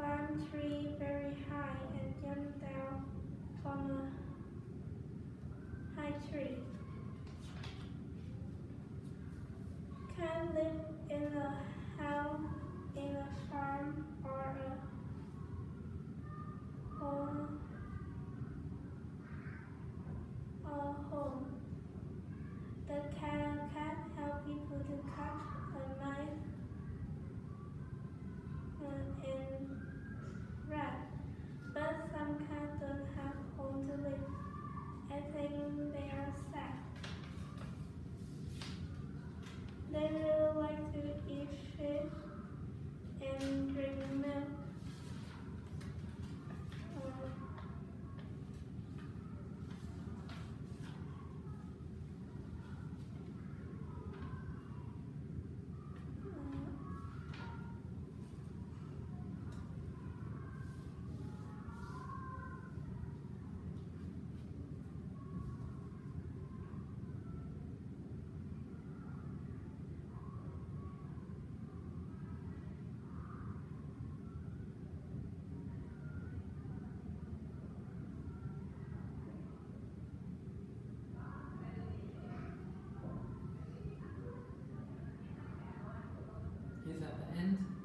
climb tree very high and jump down from a high tree. Can live in a house Is that the end?